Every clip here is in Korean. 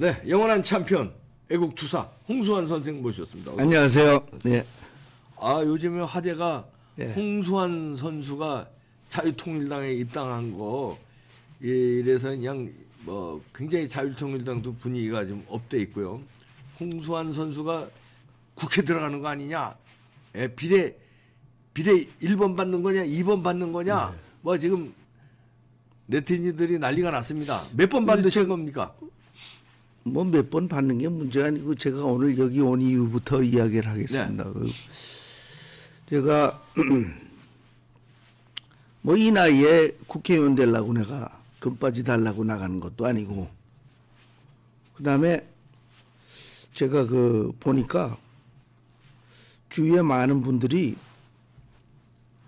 네, 영원한 챔피언 애국 투사 홍수환 선생 모셨습니다. 안녕하세요. 네. 아 요즘에 화제가 예. 홍수환 선수가 자유통일당에 입당한 거 예, 이래서 그냥 뭐 굉장히 자유통일당도 분위기가 좀 up돼 있고요. 홍수환 선수가 국회 들어가는 거 아니냐? 예, 비례 비례 1번 받는 거냐, 2번 받는 거냐? 뭐 지금 네티즌들이 난리가 났습니다. 몇 번 받으신 겁니까? 뭐 몇 번 받는 게 문제가 아니고 제가 오늘 여기 온 이유부터 이야기를 하겠습니다. 네. 그 제가 뭐 이 나이에 국회의원 되려고 내가 금바지 달라고 나가는 것도 아니고 그다음에 제가 그 보니까 주위에 많은 분들이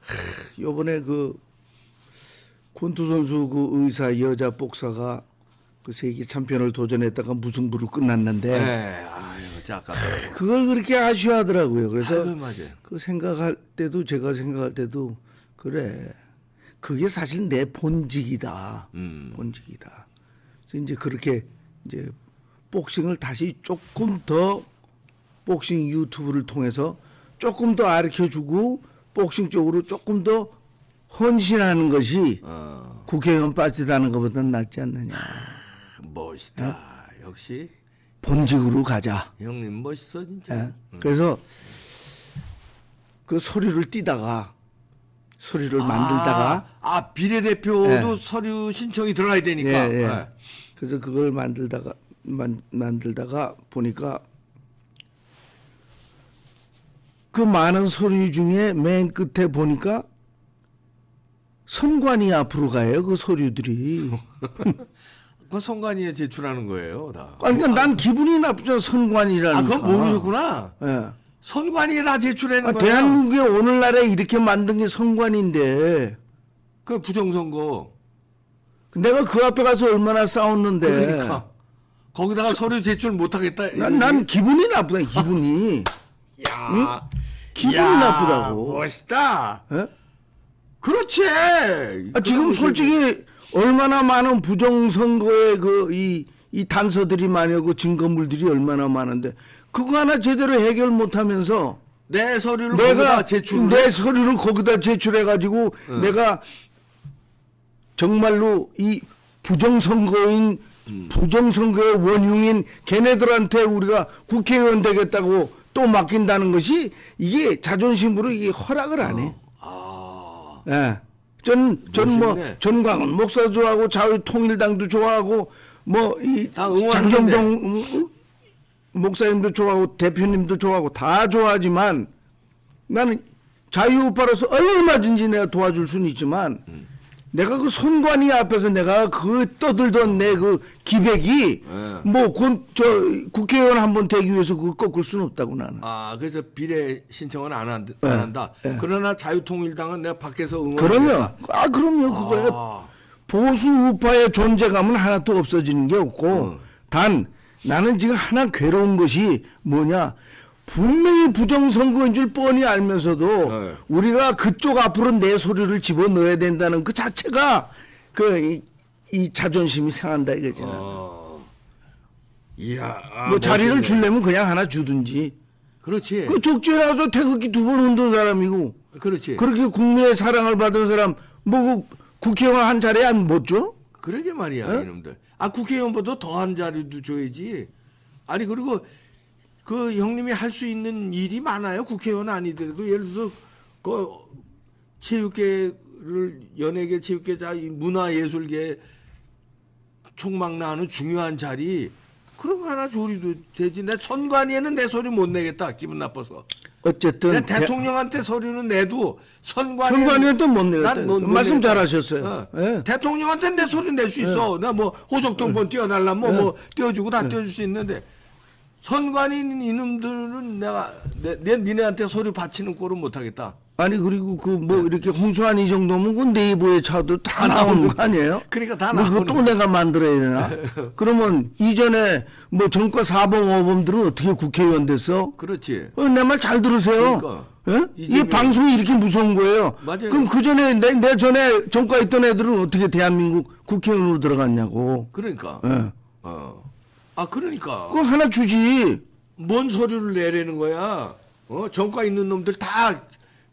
하, 요번에 그 권투 선수 그 의사 여자 복사가 그 세계 챔피언을 도전했다가 무승부로 끝났는데 네, 아유. 그걸 그렇게 아쉬워하더라고요. 그래서 아유. 그 생각할 때도 제가 생각할 때도 그래 그게 사실 내 본직이다. 음. 본직이다. 그래서 이제 그렇게 이제 복싱을 다시 조금 더 복싱 유튜브를 통해서 조금 더 가르쳐 주고 복싱 쪽으로 조금 더 헌신하는 것이 어, 국회의원 빠지다는 것보다는 낫지 않느냐. 멋있다. 역시 본직으로 가자. 형님 멋있어 진짜. 예. 그래서 그 소리를 띄다가 소리를 만들다가 아, 아, 비례대표도 예. 서류 신청이 들어가야 되니까. 예, 예. 예. 그래서 그걸 만들다가 만, 만들다가 보니까 그 많은 소리 중에 맨 끝에 보니까 선관위 앞으로 가요 그 서류들이. 그 선관위에 제출하는 거예요, 다. 아니, 그러니까 난 기분이 나쁘죠 선관위라니까. 아, 그건 모르셨구나. 예. 선관위에 다 제출하는 아, 거예요. 대한민국에 오늘날에 이렇게 만든 게 선관인데 그 부정선거. 내가 그 앞에 가서 얼마나 싸웠는데. 그러니까 거기다가 서류 제출 못 하겠다. 난, 난 기분이 나쁘다 기분이. 야. 기분이 야, 나쁘다고. 멋있다. 예? 그렇지. 아, 지금 솔직히 얼마나 많은 부정선거의 그이 이 단서들이 많이 오고 증거물들이 얼마나 많은데 그거 하나 제대로 해결 못하면서 내 서류를 내가 거기다 제출. 내 서류를 거기다 제출해 가지고 어. 내가 정말로 이 부정선거인 음. 부정선거의 원흉인 걔네들한테 우리가 국회의원 되겠다고 또 맡긴다는 것이 이게 자존심으로 이게 허락을 안 해. 아. 예. 전, 전 뭐. 전광훈 목사 좋아하고 자유 통일당도 좋아하고 뭐, 이. 장경동 음, 목사님도 좋아하고 대표님도 좋아하고 다 좋아하지만 나는 자유우파로서 얼마든지 내가 도와줄 수는 있지만 내가 그 선관위 앞에서 내가 그 떠들던 내 그 기백이 예. 뭐저 국회의원 한 번 되기 위해서 그거 꺾을 수는 없다고 나는. 아, 그래서 비례 신청은 안, 한, 예, 안 한다. 예. 그러나 자유통일당은 내가 밖에서 응원. 그러면 아 그럼요 그거야 아. 보수 우파의 존재감은 하나도 없어지는 게 없고 어. 단 나는 지금 하나 괴로운 것이 뭐냐 분명히 부정선거인 줄 뻔히 알면서도 네. 우리가 그쪽 앞으로 내 소리를 집어넣어야 된다는 그 자체가 그이 자존심이 상한다 이거지. 어. 이야. 아, 뭐 자리를 멋있네. 주려면 그냥 하나 주든지. 그렇지. 그 족지에 나서 태극기 두 번 흔든 사람이고 그렇지. 그렇게 국민의 사랑을 받은 사람 뭐 그 국회의원 한 자리에 안못 줘? 그러게 말이야, 어? 이놈들. 아, 국회의원보다 더 한 자리도 줘야지. 아니, 그리고 그 형님이 할 수 있는 일이 많아요. 국회의원 아니더라도. 예를 들어서, 그 체육계를, 연예계, 체육계, 자, 이 문화예술계 총망라하는 중요한 자리. 그런 거 하나 조리도 되지. 내 선관위에는 내 소리 못 내겠다. 기분 나빠서. 어쨌든 내 대- 대통령한테 서류는 내도 선관위 선관위한테 못 내겠다. 말씀 잘하셨어요. 어. 예. 대통령한테 내 소리 낼 수 있어. 나뭐 호적동본 띄워달라 뭐뭐 띄워주고 다 띄워줄 수 있는데 선관위인 이놈들은 내가 내, 내 니네한테 소리 바치는 꼴은 못하겠다. 아니 그리고 그 뭐 이렇게 홍수한 이 정도면 그 네이버에 차도 다 나오는 거 아니에요? 그러니까 다뭐 나오는 또 내가 만들어야 되나? 그러면 이전에 뭐 정과 사범 오범들은 어떻게 국회의원 됐어? 그렇지. 어, 내 말 잘 들으세요. 그러니까. 예? 이재명이- 방송이 이렇게 무서운 거예요. 맞아요. 그럼 그 전에 내, 내 전에 정과 있던 애들은 어떻게 대한민국 국회의원으로 들어갔냐고. 그러니까. 예. 어. 아 그러니까 그거 하나 주지. 뭔 서류를 내라는 거야? 어 정가 있는 놈들 다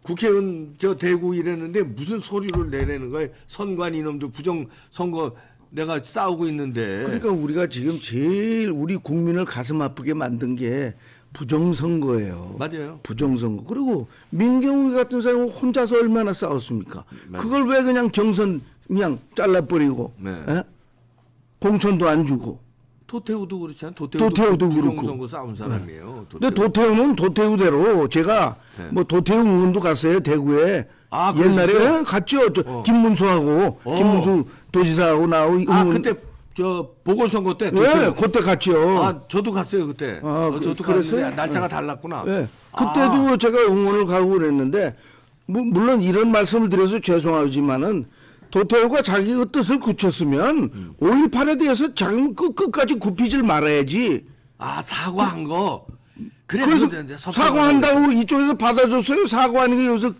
국회의원 저 대구 이랬는데 무슨 서류를 내라는 거야? 선관 이놈들 부정 선거 내가 싸우고 있는데. 그러니까 우리가 지금 제일 우리 국민을 가슴 아프게 만든 게 부정선거예요. 맞아요. 부정선거. 그리고 민경훈 같은 사람은 혼자서 얼마나 싸웠습니까? 맞아요. 그걸 왜 그냥 경선 그냥 잘라버리고 네. 예? 공천도 안 주고. 도태우도 그렇잖아. 도태우도, 도태우도 부정 그렇고. 선거 싸운 사람이에요. 근데 도태우는 도태우대로 제가 네. 뭐 도태우 의원도 갔어요 대구에 아, 옛날에 그러셨어요? 예, 갔죠 저 어. 김문수하고 어. 김문수 도지사하고 나하고 아 의원- 그때 저 보궐선거 때 예, 도태우. 그때 갔죠. 아 저도 갔어요 그때. 아, 어, 그- 저도? 갔는데 날짜가 달랐구나. 예. 아, 그때도 제가 응원을 가고 그랬는데 무- 물론 이런 말씀을 드려서 죄송하지만은 도태우가 자기 의 뜻을 굳혔으면 5.18에 대해서 자기 끝, 끝까지 굽히질 말아야지. 아 사과한 거. 그래 그래서 사과한다고 이쪽에서 받아줬어요. 사과하는 게 여기서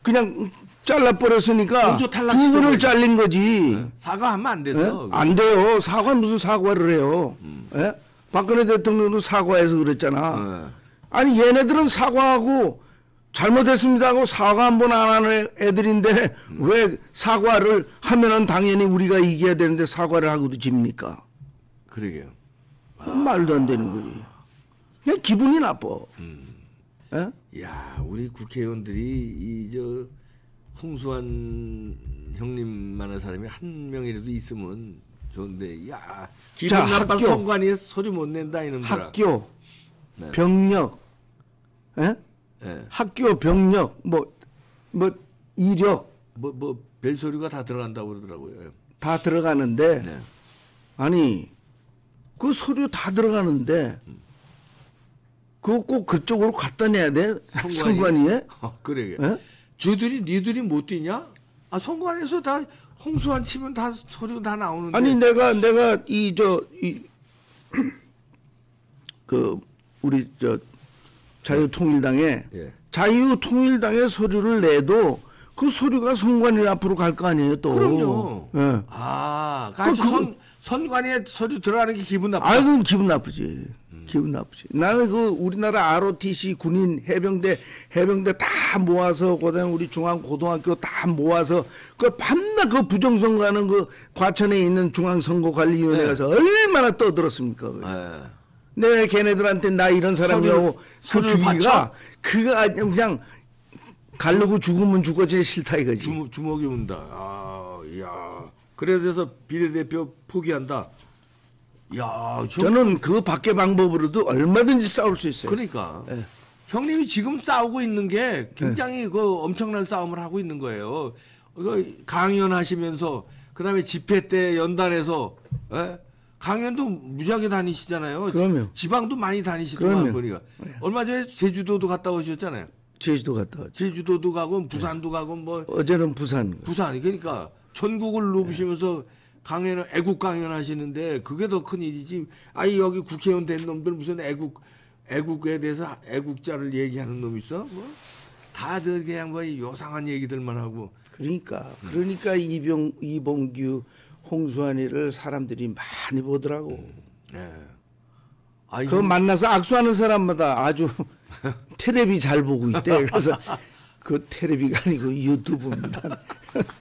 그냥 잘라버렸으니까 공조 탈락 두 분을 시켜버리죠. 잘린 거지. 사과하면 안 예? 돼서. 안 돼요. 사과 무슨 사과를 해요. 예? 박근혜 대통령도 사과해서 그랬잖아. 예. 아니 얘네들은 사과하고 잘못했습니다 하고 사과 한 번 안 하는 애들인데 왜 사과를 하면은 당연히 우리가 이겨야 되는데 사과를 하고도 집니까? 그러게요. 말도 안 되는 거지. 그냥 기분이 나빠. 예? 야, 우리 국회의원들이 이저 홍수환 형님만한 사람이 한 명이라도 있으면 좋은데, 야, 기분 자, 나빠 학교. 선관위에 소리 못 낸다 이놈들아. 학교, 네. 병력, 예? 예. 학교 병력, 뭐, 뭐 이력 뭐, 뭐, 벨소리가 다 들어간다고 그러더라고요. 예. 다 들어가는데 네. 아니 그 서류 다 들어가는데 그거 꼭 그쪽으로 갖다 내야 돼 선관위? 선관위에 어, 그러게. 예? 쟤들이 니들이 못 뛰냐? 아, 선관위에서 다 홍수환 치면 다 소리 다 나오는데. 아니 내가 내가 이 저 이 그 우리 저 자유통일당에 예. 자유통일당의 서류를 내도 그 서류가 선관위 앞으로 갈 거 아니에요 또 그럼요. 예. 아, 그- 그, 선, 선관위에 서류 들어가는 게 기분 나빠. 아이고 기분 나쁘지. 기분 나쁘지. 나는 그 우리나라 ROTC 군인 해병대 해병대 다 모아서 그다음에 우리 중앙 고등학교 다 모아서 그 밤낮 그 부정선거하는 그 과천에 있는 중앙선거관리위원회 네. 가서 얼마나 떠들었습니까. 예. 내 걔네들한테 나 이런 사람이라고 그 주기가 아주 그냥 가르고 죽으면 죽어지 싫다 이거지. 주먹, 주먹이 온다. 아, 야. 그래서 비례대표 포기한다. 야, 저, 저는 그 밖의 방법으로도 얼마든지 싸울 수 있어요. 그러니까 예. 형님이 지금 싸우고 있는 게 굉장히 그 엄청난 싸움을 하고 있는 거예요. 그 강연하시면서 그다음에 집회 때 연단에서 예? 강연도 무지하게 다니시잖아요. 그럼요. 지방도 많이 다니시더만. 보니까 얼마 전에 제주도도 갔다 오셨잖아요. 제주도 갔다 왔죠. 제주도도 가고 부산도 가고 뭐 어제는 부산. 부산 그러니까 전국을 누비시면서 강연 애국 강연하시는데 그게 더 큰 일이지. 아이 여기 국회의원 된 놈들 무슨 애국 애국에 대해서 애국자를 얘기하는 놈 있어? 뭐 다들 그냥 뭐 요상한 얘기들만 하고 그러니까 그러니까 이병 이봉규 홍수환이를 사람들이 많이 보더라고. 예. 아이 그 만나서 악수하는 사람마다 아주 테레비 잘 보고 있대. 그래서 그 테레비가 아니고 유튜브입니다.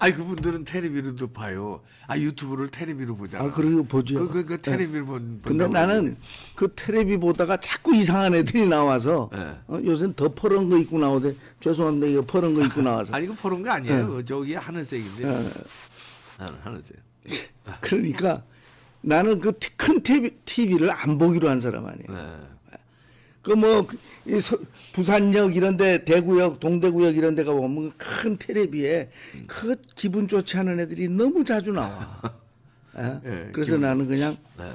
아이 그분들은 텔레비로도 봐요. 아 유튜브를 텔레비로 보잖아. 아 그리고 보죠. 그, 그, 그 텔레비를 본. 근데 본다고 나는 그 텔레비 보다가 자꾸 이상한 애들이 나와서 네. 어, 요새는 더 퍼런 거 입고 나오대. 죄송합니다. 이거 퍼런 거 입고 나와서. 아니 이거 보는 거 아니에요. 저기 하늘색인데. 아, 하늘색. 그러니까 나는 그 큰 TV를 안 보기로 한 사람 아니에요. 네. 그뭐 부산역 이런데 대구역 동대구역 이런 데가 보면 큰 텔레비에 그 기분 좋지 않은 애들이 너무 자주 나와. 예? 예, 그래서 기분- 나는 그냥 네.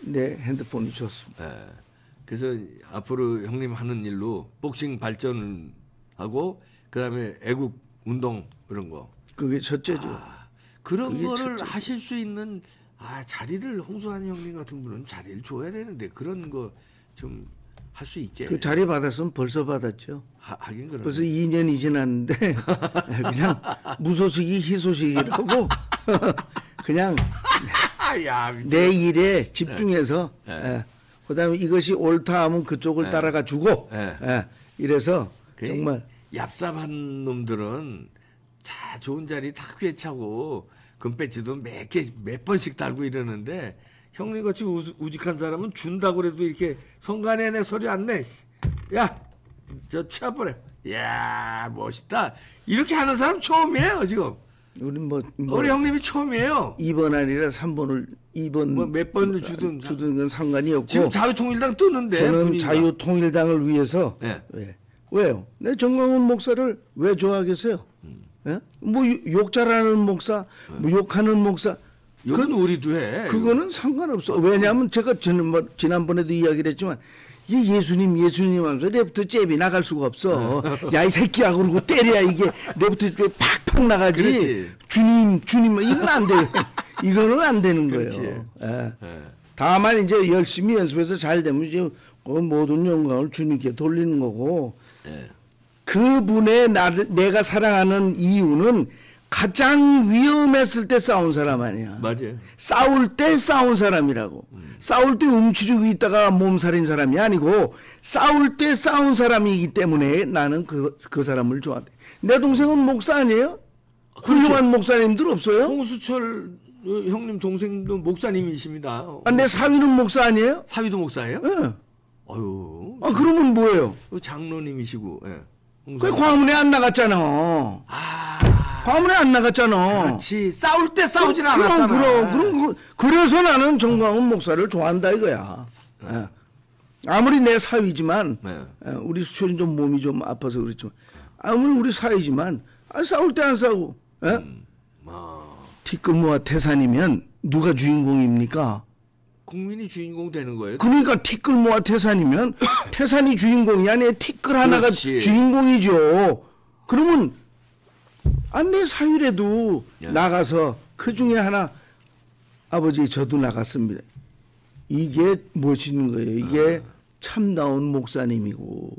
내 핸드폰이 좋습니다. 예. 그래서 앞으로 형님 하는 일로 복싱 발전하고 그다음에 애국 운동 이런 거 그게 첫째죠. 아, 그런 거를 첫째. 하실 수 있는 아 자리를 홍수환 형님 같은 분은 자리를 줘야 되는데 그런 거 좀 할 수 있게 그 자리 받았으면 벌써 받았죠. 하, 하긴 그런 벌써 2년이 지났는데 그냥 무소식이 희소식이라고 그냥 야, 미친. 내 일에 집중해서 네. 예. 그다음에 이것이 옳다 하면 그쪽을 네. 따라가 주고 네. 예. 이래서 그 정말 얍삽한 놈들은 자 좋은 자리 다 꿰차고 금배지도 몇 개 몇 번씩 달고 이러는데 형님 같이 우, 우직한 사람은 준다고 그래도 이렇게 성간에 내 소리 안 내. 야 저 치아버려. 야 멋있다. 이렇게 하는 사람 처음이에요 지금. 우리 뭐, 뭐 우리 형님이 처음이에요. 2번 아니라 3번을 2번 뭐몇 번을 주든 주든 건 상관이 없고 지금 자유통일당 뜨는데 저는 분위기가. 자유통일당을 위해서 네. 왜? 왜요? 내 정광훈 목사를 왜 좋아하겠어요? 예? 뭐욕 잘하는 목사, 뭐 욕하는 목사, 이건 우리도 해. 그거는 상관없어. 왜냐하면 제가 지난번, 지난번에도 이야기를 했지만 이 예수님 예수님 하면서 레프트 잽이 나갈 수가 없어. 야 이 새끼야 그러고 때려야 이게 레프트 잽이 팍팍 나가지. 그렇지. 주님 주님 이건 안 돼. 이거는 안 되는 그렇지. 거예요. 예. 예. 다만 이제 열심히 연습해서 잘 되면 이제 그 모든 영광을 주님께 돌리는 거고 예. 그분의 나를 내가 사랑하는 이유는 가장 위험했을 때 싸운 사람 아니야. 맞아요. 싸울 때 싸운 사람이라고. 싸울 때 움츠리고 있다가 몸살인 사람이 아니고 싸울 때 싸운 사람이기 때문에 나는 그, 그 사람을 좋아한대. 내 동생은 목사 아니에요? 훌륭한 목사님들 없어요? 홍수철 어, 형님 동생도 목사님이십니다. 아, 내 사위는 목사 아니에요? 사위도 목사예요? 예. 아유, 아, 그러면 뭐예요? 장로님이시고. 예. 그 광문에 안 나갔잖아. 아, 광문에 안 나갔잖아. 그렇지. 싸울 때 싸우질 그럼, 않았잖아. 그럼, 그럼, 그- 그래서 나는 정광훈 목사를 좋아한다 이거야. 예. 아무리 내 사위지만, 네. 예, 우리 수철이 좀 몸이 좀 아파서 그렇지만, 아무리 우리 사위지만, 아, 싸울 때 안 싸우고, 예? 아, 티끌모아 태산이면 누가 주인공입니까? 국민이 주인공 되는 거예요. 그러니까 티끌 모아 태산이면 태산이 주인공이 아니라 티끌 하나가 그렇지. 주인공이죠. 그러면 안내 사유래도 예. 나가서 그 중에 하나 아버지 저도 나갔습니다. 이게 멋있는 거예요. 이게 아. 참다운 목사님이고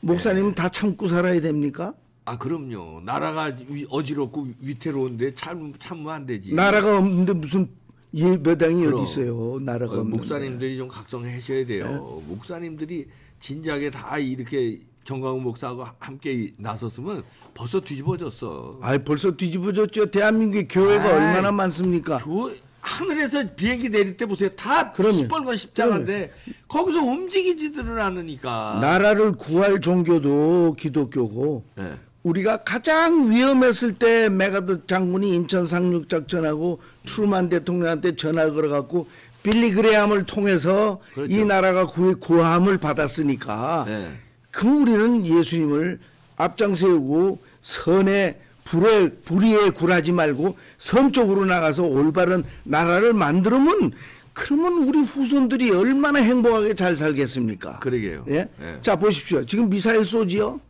목사님은 다 참고 살아야 됩니까? 아, 그럼요. 나라가 위- 어지럽고 위태로운데 참 참으면 안 되지. 나라가 없는데 무슨 예배당이 그럼. 어디 있어요? 나라가 어. 목사님들이 좀 각성하셔야 돼요. 목사님들이 진작에 다 이렇게 정광훈 목사하고 함께 나섰으면 벌써 뒤집어졌어. 아이 벌써 뒤집어졌죠. 대한민국의 교회가 아이. 얼마나 많습니까? 그 하늘에서 비행기 내릴 때 보세요. 다. 시뻘건 십자가인데 거기서 움직이지들을 않으니까. 나라를 구할 종교도 기독교고 예. 우리가 가장 위험했을 때 맥아더 장군이 인천 상륙 작전하고 트루만 대통령한테 전화를 걸어갖고 빌리 그레함을 통해서 그렇죠. 이 나라가 구, 구함을 받았으니까 네. 그럼 우리는 예수님을 앞장 세우고 선의 불에 불의에 굴하지 말고 선 쪽으로 나가서 올바른 나라를 만들면 그러면 우리 후손들이 얼마나 행복하게 잘 살겠습니까? 그러게요. 예? 예. 자 보십시오. 지금 미사일 쏘지요.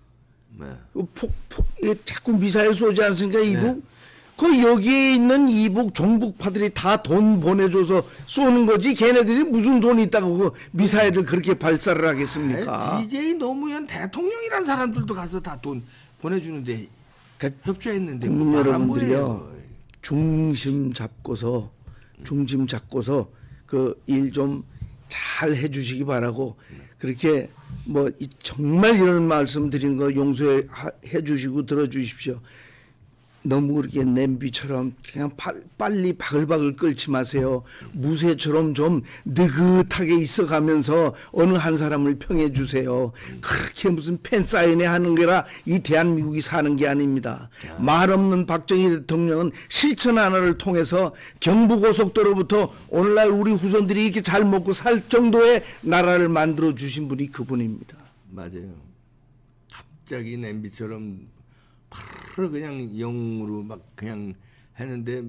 네. 그 폭, 폭, 자꾸 미사일 쏘지 않습니까? 이북? 네. 그 여기에 있는 이북 종북파들이 다 돈 보내줘서 쏘는 거지. 걔네들이 무슨 돈이 있다고 그 미사일을 그렇게 발사를 하겠습니까? DJ 노무현 대통령이란 사람들도 가서 다 돈 보내주는데 그러니까 협조했는데 국민 여러분들이요. 중심 잡고서 중심 잡고서 그 일 좀 잘 해주시기 바라고 그렇게 뭐 이- 정말 이런 말씀 드린 거 용서해 하- 해주시고 들어주십시오. 너무 그렇게 냄비처럼 그냥 팔- 빨리 바글바글 끓지 마세요. 무쇠처럼 좀 느긋하게 있어가면서 어느 한 사람을 평해 주세요. 그렇게 무슨 팬사인회 하는 거라 이 대한민국이 사는 게 아닙니다. 말 없는 박정희 대통령은 실천 하나를 통해서 경부고속도로부터 오늘날 우리 후손들이 이렇게 잘 먹고 살 정도의 나라를 만들어 주신 분이 그분입니다. 맞아요. 갑자기 냄비처럼 바로 그냥 영으로 막 그냥 했는데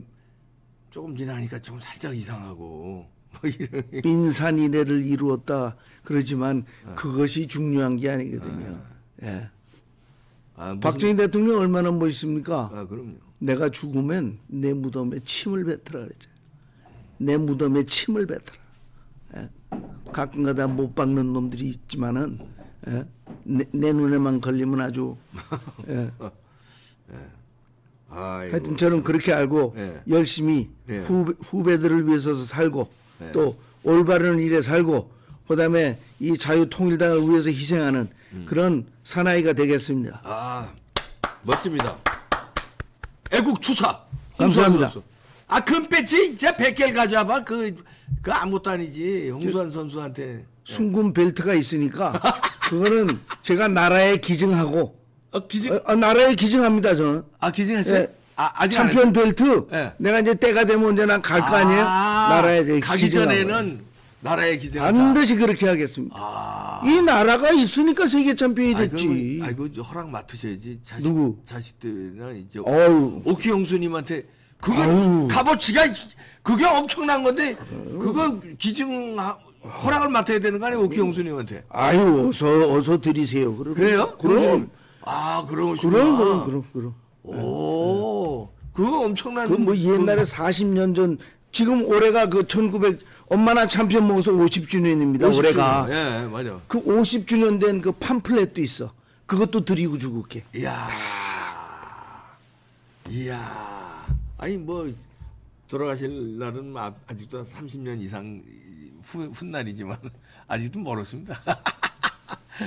조금 지나니까 좀 살짝 이상하고 뭐 이런 인산인해를 이루었다 그러지만 그것이 중요한 게 아니거든요. 예. 아, 무슨- 박정희 대통령 얼마나 멋있습니까? 아 그럼요. 내가 죽으면 내 무덤에 침을 뱉으라 그랬죠. 내 무덤에 침을 뱉으라. 예. 가끔가다 못 박는 놈들이 있지만은 예. 내, 내 눈에만 걸리면 아주 예. 아이고, 하여튼 저는 그렇게 알고 예. 열심히 예. 후배, 후배들을 위해서 살고 예. 또 올바른 일에 살고 그다음에 이 자유통일당을 위해서 희생하는 음. 그런 사나이가 되겠습니다. 아 멋집니다. 애국 추사. 감사합니다. 홍수환 선수. 아 금배지 이제 100개를 가져와봐. 그, 그 아무것도 아니지. 홍수환 선수한테. 순금 벨트가 있으니까 그거는 제가 나라에 기증하고 어, 기증, 어, 어, 나라에 기증합니다 저는. 아, 기증했어요? 예. 아, 아직 안 챔피언 벨트 예. 내가 이제 때가 되면 이제 난 갈 거 아 니에요? 아, 나라에 이제 가기 기증하고. 전에는 나라에 기증을 반드시 그렇게 하겠습니다. 아. 이 나라가 있으니까 세계 챔피언이 됐지. 아이고 허락 맡으셔야지. 자식, 누구? 자식들이나 이제 어유 옥희 형수님한테 그거. 값어치가 그게 엄청난 건데 그거 기증 허락을 맡아야 되는 거 아니에요 옥희 형수님한테 아유 어서 어서 드리세요. 그래요? 그럼 아 그러시구나 그럼 그럼 그럼 그럼. 오 그거 엄청난 그뭐 옛날에 40년 전 지금 올해가 그 1900 엄마나 챔피언 먹어서 50주년입니다. 50 올해가 주년. 예 맞아 그 50주년 된 그 팜플렛도 있어. 그것도 드리고 죽을게. 이야 이야 아니 뭐 돌아가실 날은 아- 아직도 30년 이상 후, 훗날이지만 아직도 멀었습니다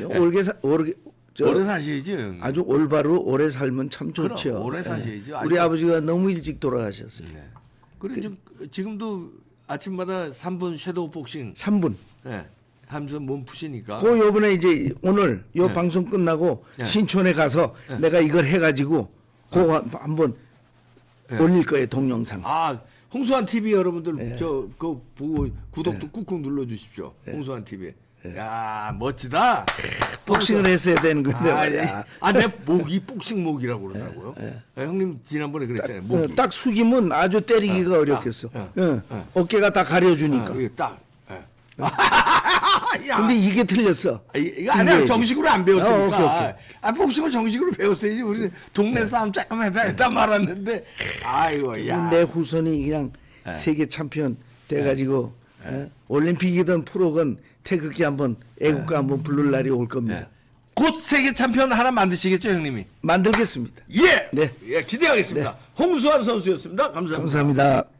올게 사, 올게 저 오래 형님. 아주 올바로 오래 살면 참 좋죠. 오래 예. 사셔야죠. 우리 아버지가 너무 일찍 돌아가셨어요. 네. 그리고 좀 지금도 아침마다 3분 섀도우 복싱 3분. 예, 하면서 몸 푸시니까 그 요번에 이제 오늘 요 네. 방송 끝나고 네. 신촌에 가서 내가 이걸 해가지고 그거 한- 한번 네. 올릴 거예요 동영상. 아 홍수환 TV 여러분들 네. 저 그거 보고 구독도 꾹꾹 눌러 주십시오. 홍수환 TV. 야 멋지다. 복싱을 했어야 되는 건데 아, 말이야. 아, 내 목이 복싱 목이라고 그러더라고요. 아, 형님 지난번에 그랬잖아요. 어, 목이. 딱 숙이면 아주 때리기가 어, 어렵겠어. 딱, 예. 어깨가 다 가려주니까. 아, 딱. 예. 야. 근데 이게 틀렸어. 아, 이- 이거 아니야 정식으로 안 배웠으니까. 어, 오케이, 오케이. 아 복싱을 정식으로 배웠어야지. 우리 동네 싸움 조금 해봐 했다 말았는데. 아이고 야. 내 후손이 그냥 네. 세계 챔피언 돼가지고 예? 올림픽이든 프로건 태극기 한번 애국가 한번 부를 날이 올 겁니다. 예. 곧 세계 챔피언 하나 만드시겠죠 형님이? 만들겠습니다. 예. 네. 예 기대하겠습니다. 홍수환 선수였습니다. 감사합니다. 감사합니다.